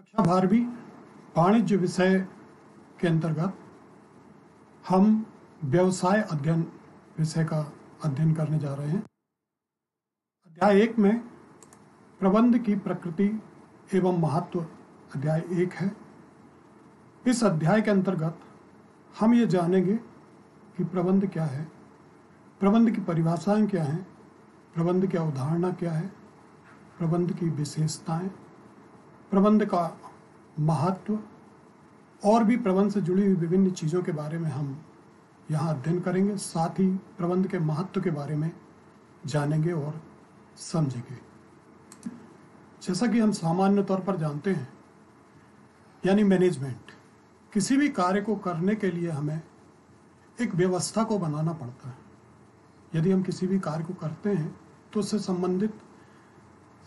कक्षा बारहवीं वाणिज्य विषय के अंतर्गत हम व्यवसाय अध्ययन विषय का अध्ययन करने जा रहे हैं। अध्याय एक में प्रबंध की प्रकृति एवं महत्व अध्याय एक है। इस अध्याय के अंतर्गत हम ये जानेंगे कि प्रबंध क्या है, प्रबंध की परिभाषाएँ क्या हैं, प्रबंध की अवधारणा क्या है, प्रबंध की विशेषताएँ प्रबंध का महत्व और भी प्रबंध से जुड़ी हुई विभिन्न चीज़ों के बारे में हम यहाँ अध्ययन करेंगे, साथ ही प्रबंध के महत्व के बारे में जानेंगे और समझेंगे। जैसा कि हम सामान्य तौर पर जानते हैं, यानी मैनेजमेंट, किसी भी कार्य को करने के लिए हमें एक व्यवस्था को बनाना पड़ता है। यदि हम किसी भी कार्य को करते हैं तो उससे संबंधित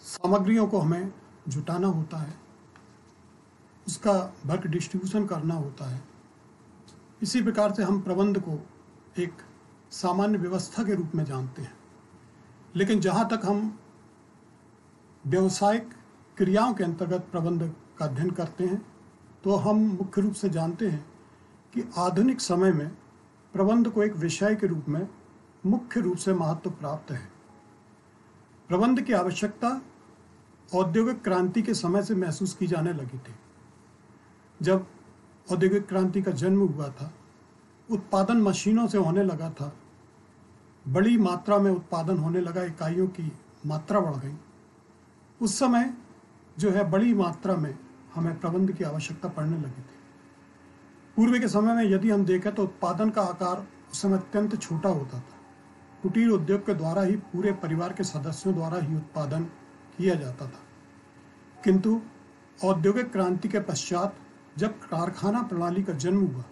सामग्रियों को हमें जुटाना होता है। उसका वर्क डिस्ट्रीब्यूशन करना होता है। इसी प्रकार से हम प्रबंध को एक सामान्य व्यवस्था के रूप में जानते हैं। लेकिन जहाँ तक हम व्यवसायिक क्रियाओं के अंतर्गत प्रबंध का अध्ययन करते हैं तो हम मुख्य रूप से जानते हैं कि आधुनिक समय में प्रबंध को एक विषय के रूप में मुख्य रूप से महत्व प्राप्त है। प्रबंध की आवश्यकता औद्योगिक क्रांति के समय से महसूस की जाने लगी थी। जब औद्योगिक क्रांति का जन्म हुआ था, उत्पादन मशीनों से होने लगा था। बड़ी मात्रा में उत्पादन होने लगा, इकाइयों की मात्रा बढ़ गई। उस समय जो है बड़ी मात्रा में हमें प्रबंध की आवश्यकता पड़ने लगी थी। पूर्व के समय में यदि हम देखें तो उत्पादन का आकार उस समय अत्यंत छोटा होता था। कुटीर उद्योग के द्वारा ही पूरे परिवार के सदस्यों द्वारा ही उत्पादन किया जाता था। किंतु औद्योगिक क्रांति के पश्चात जब कारखाना प्रणाली का जन्म हुआ,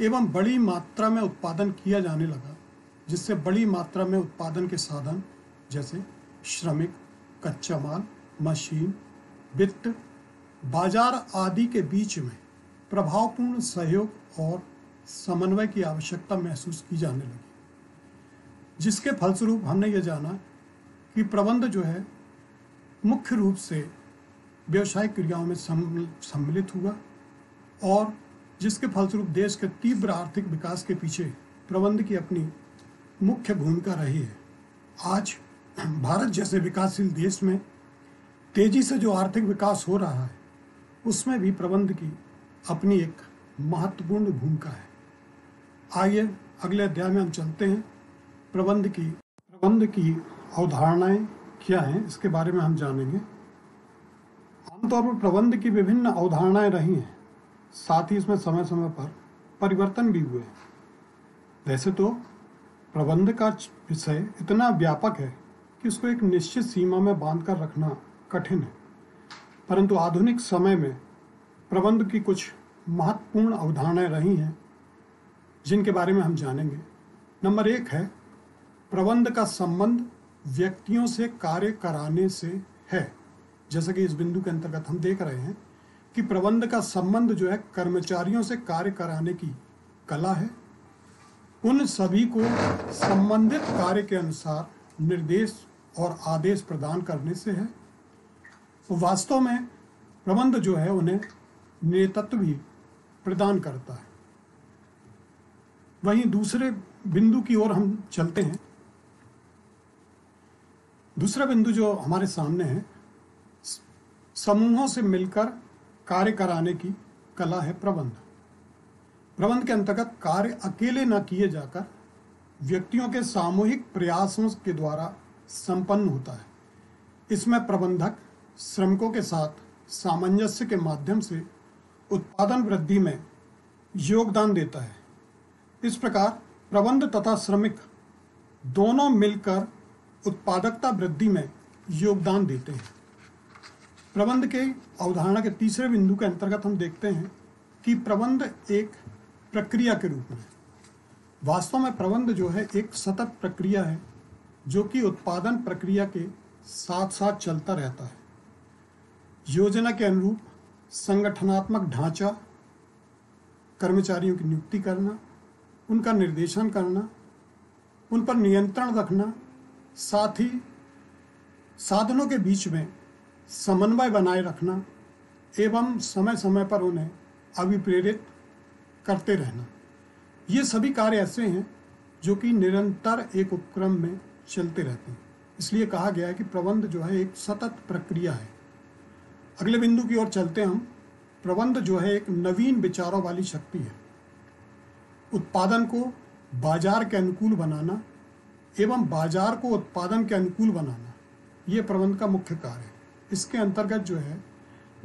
एवं बड़ी मात्रा में उत्पादन किया जाने लगा, जिससे बड़ी मात्रा में उत्पादन के साधन, जैसे श्रमिक, कच्चा माल, मशीन, वित्त, बाज़ार आदि के बीच में प्रभावपूर्ण सहयोग और समन्वय की आवश्यकता महसूस की जाने लगी। जिसके फलस्वरूप हमने ये जाना कि प्रबंध जो है मुख्य रूप से व्यवसायिक क्रियाओं में सम्मिलित हुआ और जिसके फलस्वरूप देश के तीव्र आर्थिक विकास के पीछे प्रबंध की अपनी मुख्य भूमिका रही है। आज भारत जैसे विकासशील देश में तेज़ी से जो आर्थिक विकास हो रहा है, उसमें भी प्रबंध की अपनी एक महत्वपूर्ण भूमिका है। आइए अगले अध्याय में हम चलते हैं। प्रबंध की प्रबंध की अवधारणाएँ क्या हैं? इसके बारे में हम जानेंगे। आमतौर पर प्रबंध की विभिन्न अवधारणाएँ रही हैं, साथ ही इसमें समय समय पर परिवर्तन भी हुए हैं। वैसे तो प्रबंध का विषय इतना व्यापक है कि उसको एक निश्चित सीमा में बाँध कर रखना कठिन है। परंतु आधुनिक समय में प्रबंध की कुछ महत्वपूर्ण अवधारणाएँ रही हैं, जिनके बारे में हम जानेंगे। नंबर एक है, प्रबंध का संबंध व्यक्तियों से कार्य कराने से है। जैसा कि इस बिंदु के अंतर्गत हम देख रहे हैं कि प्रबंध का संबंध जो है, कर्मचारियों से कार्य कराने की कला है। उन सभी को संबंधित कार्य के अनुसार निर्देश और आदेश प्रदान करने से है। वास्तव में प्रबंध जो है, उन्हें नेतृत्व भी प्रदान करता है। वहीं दूसरे बिंदु की ओर हम चलते हैं। दूसरा बिंदु जो हमारे सामने है, समूहों से मिलकर कार्य कराने की कला है प्रबंध। प्रबंध के अंतर्गत कार्य अकेले न किए जाकर व्यक्तियों के सामूहिक प्रयासों के द्वारा संपन्न होता है। इसमें प्रबंधक श्रमिकों के साथ सामंजस्य के माध्यम से उत्पादन वृद्धि में योगदान देता है। इस प्रकार प्रबंध तथा श्रमिक दोनों मिलकर उत्पादकता वृद्धि में योगदान देते हैं। प्रबंध के अवधारणा के तीसरे बिंदु के अंतर्गत हम देखते हैं कि प्रबंध एक प्रक्रिया के रूप में वास्तव में प्रबंध जो है एक सतत प्रक्रिया है, जो कि उत्पादन प्रक्रिया के साथ साथ चलता रहता है। योजना के अनुरूप संगठनात्मक ढांचा, कर्मचारियों की नियुक्ति करना, उनका निर्देशन करना, उन पर नियंत्रण रखना साथ ही साधनों के बीच में समन्वय बनाए रखना एवं समय समय पर उन्हें अभिप्रेरित करते रहना। ये सभी कार्य ऐसे हैं जो कि निरंतर एक उपक्रम में चलते रहते हैं। इसलिए कहा गया है कि प्रबंध जो है एक सतत प्रक्रिया है। अगले बिंदु की ओर चलते हम। प्रबंध जो है एक नवीन विचारों वाली शक्ति है। उत्पादन को बाज़ार के अनुकूल बनाना एवं बाज़ार को उत्पादन के अनुकूल बनाना, ये प्रबंध का मुख्य कार्य है। इसके अंतर्गत जो है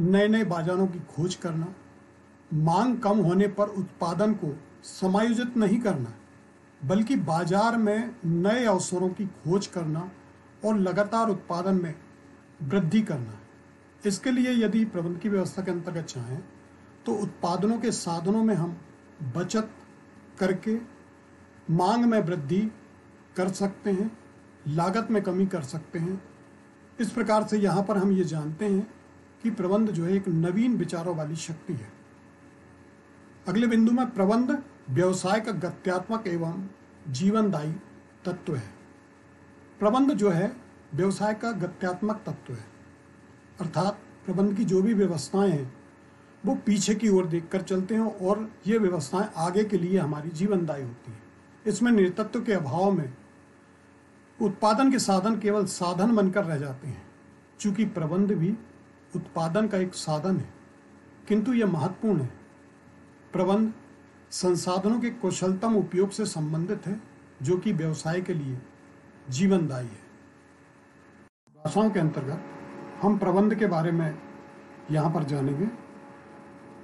नए नए बाजारों की खोज करना, मांग कम होने पर उत्पादन को समायोजित नहीं करना, बल्कि बाज़ार में नए अवसरों की खोज करना और लगातार उत्पादन में वृद्धि करना। इसके लिए यदि प्रबंध की व्यवस्था के अंतर्गत चाहें तो उत्पादनों के साधनों में हम बचत करके मांग में वृद्धि कर सकते हैं, लागत में कमी कर सकते हैं। इस प्रकार से यहाँ पर हम ये जानते हैं कि प्रबंध जो है एक नवीन विचारों वाली शक्ति है। अगले बिंदु में प्रबंध व्यवसाय का गत्यात्मक एवं जीवनदायी तत्व है। प्रबंध जो है व्यवसाय का गत्यात्मक तत्व है। अर्थात प्रबंध की जो भी व्यवस्थाएँ हैं, वो पीछे की ओर देखकर चलते हैं और ये व्यवस्थाएँ आगे के लिए हमारी जीवनदायी होती हैं। इसमें नेतृत्व के अभाव में उत्पादन के साधन केवल साधन बनकर रह जाते हैं। चूँकि प्रबंध भी उत्पादन का एक साधन है, किंतु यह महत्वपूर्ण है। प्रबंध संसाधनों के कुशलतम उपयोग से संबंधित है, जो कि व्यवसाय के लिए जीवनदायी है। भाषाओं के अंतर्गत हम प्रबंध के बारे में यहाँ पर जानेंगे।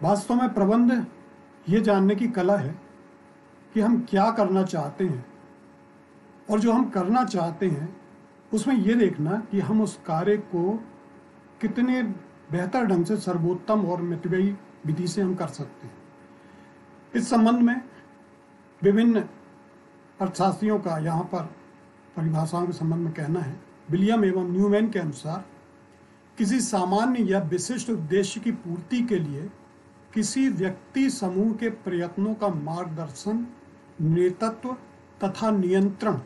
वास्तव में प्रबंध ये जानने की कला है कि हम क्या करना चाहते हैं और जो हम करना चाहते हैं, उसमें ये देखना कि हम उस कार्य को कितने बेहतर ढंग से, सर्वोत्तम और मितव्ययी विधि से हम कर सकते हैं। इस संबंध में विभिन्न अर्थशास्त्रियों का यहाँ पर परिभाषाओं के संबंध में कहना है, विलियम एवं न्यूमैन के अनुसार, किसी सामान्य या विशिष्ट उद्देश्य की पूर्ति के लिए किसी व्यक्ति समूह के प्रयत्नों का मार्गदर्शन, नेतृत्व तथा नियंत्रण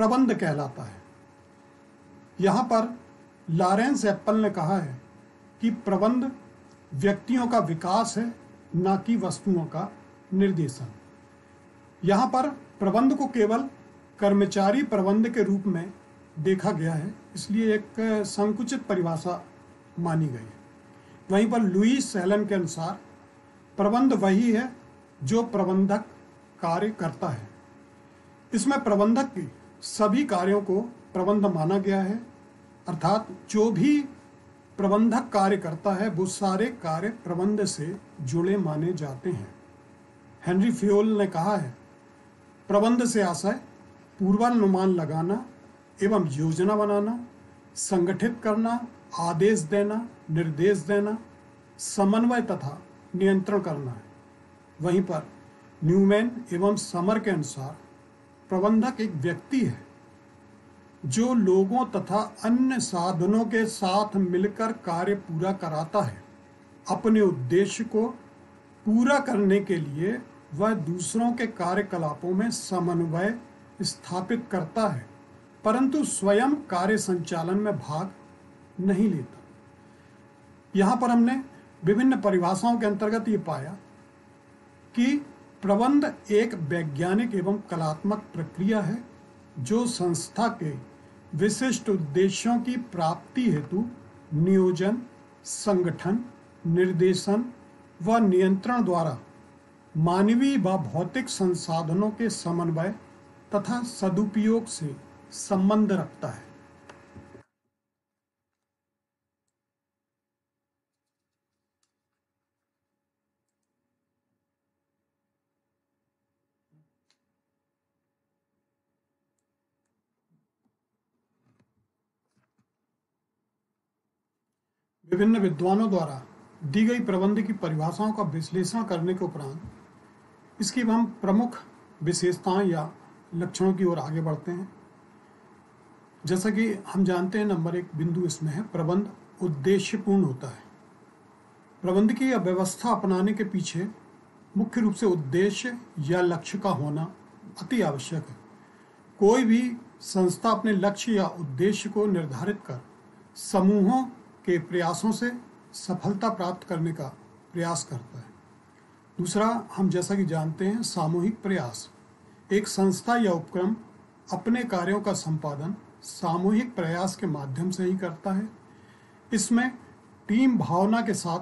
प्रबंध कहलाता है। यहाँ पर लॉरेंस एप्पल ने कहा है कि प्रबंध व्यक्तियों का विकास है, न कि वस्तुओं का निर्देशन। यहाँ पर प्रबंध को केवल कर्मचारी प्रबंध के रूप में देखा गया है, इसलिए एक संकुचित परिभाषा मानी गई है। वहीं पर लुईस सैलन के अनुसार प्रबंध वही है जो प्रबंधक कार्य करता है। इसमें प्रबंधक की सभी कार्यों को प्रबंध माना गया है। अर्थात जो भी प्रबंधक कार्य करता है, वो सारे कार्य प्रबंध से जुड़े माने जाते हैं। हेनरी फ्योल ने कहा है, प्रबंध से आशय, पूर्वानुमान लगाना एवं योजना बनाना, संगठित करना, आदेश देना, निर्देश देना, समन्वय तथा नियंत्रण करना है। वहीं पर न्यूमैन एवं समर के अनुसार प्रबंधक एक व्यक्ति है, जो लोगों तथा अन्य साधनों के साथ मिलकर कार्य पूरा कराता है। अपने उद्देश्य को पूरा करने के लिए वह दूसरों के कार्यकलापों में समन्वय स्थापित करता है, परंतु स्वयं कार्य संचालन में भाग नहीं लेता। यहाँ पर हमने विभिन्न परिभाषाओं के अंतर्गत ये पाया कि प्रबंध एक वैज्ञानिक एवं कलात्मक प्रक्रिया है, जो संस्था के विशिष्ट उद्देश्यों की प्राप्ति हेतु नियोजन, संगठन, निर्देशन व नियंत्रण द्वारा मानवीय व भौतिक संसाधनों के समन्वय तथा सदुपयोग से संबंध रखता है। विभिन्न विद्वानों द्वारा दी गई प्रबंध की परिभाषाओं का विश्लेषण करने के उपरांत इसकी हम प्रमुख विशेषताएँ या लक्षणों की ओर आगे बढ़ते हैं। जैसा कि हम जानते हैं, नंबर एक बिंदु इसमें है, प्रबंध उद्देश्यपूर्ण होता है। प्रबंध की व्यवस्था अपनाने के पीछे मुख्य रूप से उद्देश्य या लक्ष्य का होना अति आवश्यक है। कोई भी संस्था अपने लक्ष्य या उद्देश्य को निर्धारित कर समूहों के प्रयासों से सफलता प्राप्त करने का प्रयास करता है। दूसरा, हम जैसा कि जानते हैं, सामूहिक प्रयास। एक संस्था या उपक्रम अपने कार्यों का संपादन सामूहिक प्रयास के माध्यम से ही करता है। इसमें टीम भावना के साथ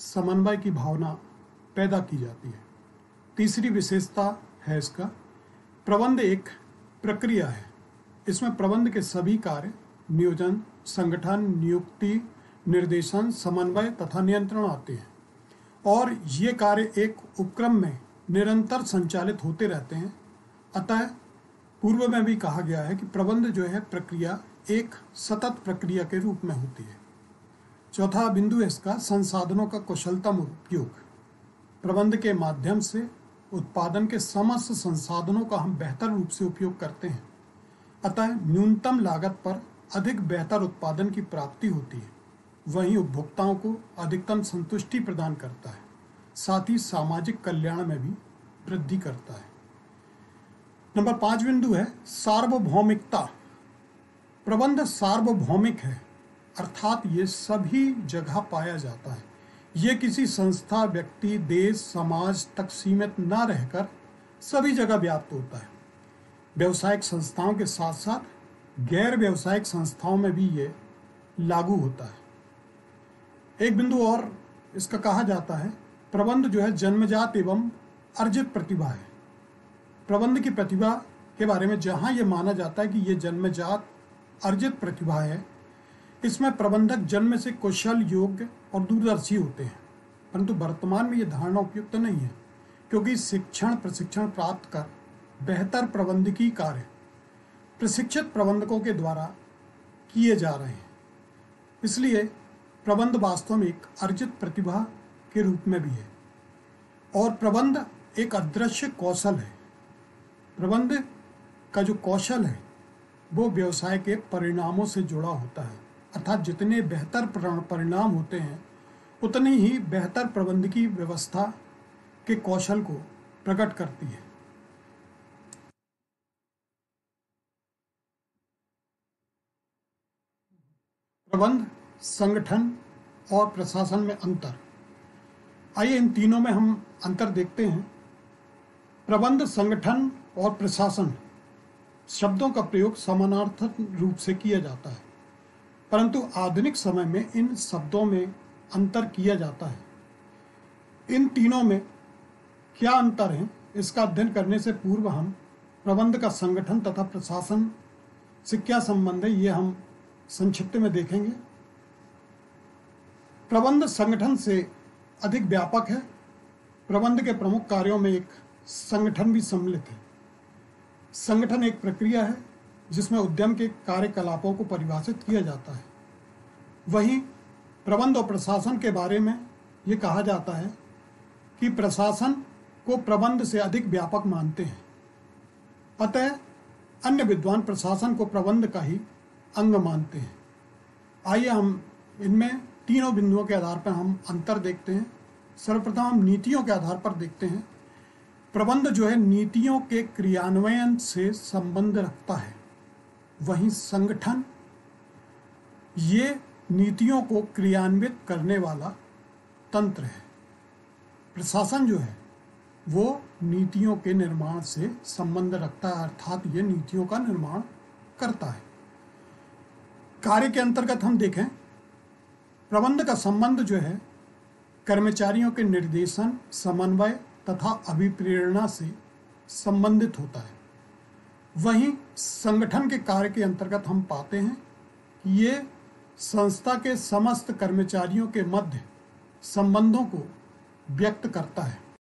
समन्वय की भावना पैदा की जाती है। तीसरी विशेषता है इसका, प्रबंध एक प्रक्रिया है। इसमें प्रबंध के सभी कार्य, नियोजन, संगठन, नियुक्ति निर्देशन, समन्वय तथा नियंत्रण आते हैं। और ये कार्य एक उपक्रम में निरंतर संचालित होते रहते हैं। अतः पूर्व में भी कहा गया है कि प्रबंध जो है, प्रक्रिया एक सतत प्रक्रिया के रूप में होती है। चौथा बिंदु है इसका, संसाधनों का कुशलतम उपयोग। प्रबंध के माध्यम से उत्पादन के समस्त संसाधनों का हम बेहतर रूप से उपयोग करते हैं। अतः न्यूनतम लागत पर अधिक बेहतर उत्पादन की प्राप्ति होती है। वहीं उपभोक्ताओं को अधिकतम संतुष्टि प्रदान करता है। साथ ही सामाजिक कल्याण में भी वृद्धि करता है। नंबर पाँच बिंदु है, सार्वभौमिकता। प्रबंध सार्वभौमिक है, अर्थात ये सभी जगह पाया जाता है। ये किसी संस्था, व्यक्ति, देश, समाज तक सीमित न रहकर सभी जगह व्याप्त होता है। व्यवसायिक संस्थाओं के साथ साथ गैर व्यवसायिक संस्थाओं में भी ये लागू होता है। एक बिंदु और इसका कहा जाता है, प्रबंध जो है जन्मजात एवं अर्जित प्रतिभा है। प्रबंध की प्रतिभा के बारे में जहाँ ये माना जाता है कि ये जन्मजात अर्जित प्रतिभा है, इसमें प्रबंधक जन्म से कुशल, योग्य और दूरदर्शी होते हैं। परंतु वर्तमान में ये धारणा उपयुक्त नहीं है, क्योंकि शिक्षण प्रशिक्षण प्राप्त कर बेहतर प्रबंधकीय कार्य प्रशिक्षित प्रबंधकों के द्वारा किए जा रहे हैं। इसलिए प्रबंध वास्तव में एक अर्जित प्रतिभा के रूप में भी है। और प्रबंध एक अदृश्य कौशल है। प्रबंध का जो कौशल है, वो व्यवसाय के परिणामों से जुड़ा होता है। अर्थात जितने बेहतर परिणाम होते हैं, उतनी ही बेहतर प्रबंधकीय व्यवस्था के कौशल को प्रकट करती है। प्रबंध संगठन और प्रशासन में अंतर। आइए इन तीनों में हम अंतर देखते हैं। प्रबंध संगठन और प्रशासन शब्दों का प्रयोग समानार्थक रूप से किया जाता है, परंतु आधुनिक समय में इन शब्दों में अंतर किया जाता है। इन तीनों में क्या अंतर है, इसका अध्ययन करने से पूर्व हम प्रबंध का संगठन तथा प्रशासन से क्या संबंध है, ये हम संक्षिप्त में देखेंगे। प्रबंध संगठन से अधिक व्यापक है। प्रबंध के प्रमुख कार्यों में एक संगठन भी सम्मिलित है। संगठन एक प्रक्रिया है, जिसमें उद्यम के कार्यकलापों को परिभाषित किया जाता है। वहीं प्रबंध और प्रशासन के बारे में ये कहा जाता है कि प्रशासन को प्रबंध से अधिक व्यापक मानते हैं। अतः अन्य विद्वान प्रशासन को प्रबंध का ही अंग मानते हैं। आइए हम इनमें तीनों बिंदुओं के आधार पर हम अंतर देखते हैं, सर्वप्रथम हम नीतियों के आधार पर देखते हैं। प्रबंध जो है नीतियों के क्रियान्वयन से संबंध रखता है। वहीं संगठन, ये नीतियों को क्रियान्वित करने वाला तंत्र है। प्रशासन जो है, वो नीतियों के निर्माण से संबंध रखता है, अर्थात ये नीतियों का निर्माण करता है। कार्य के अंतर्गत हम देखें प्रबंध का संबंध जो है, कर्मचारियों के निर्देशन, समन्वय तथा अभिप्रेरणा से संबंधित होता है। वहीं संगठन के कार्य के अंतर्गत हम पाते हैं कि ये संस्था के समस्त कर्मचारियों के मध्य संबंधों को व्यक्त करता है।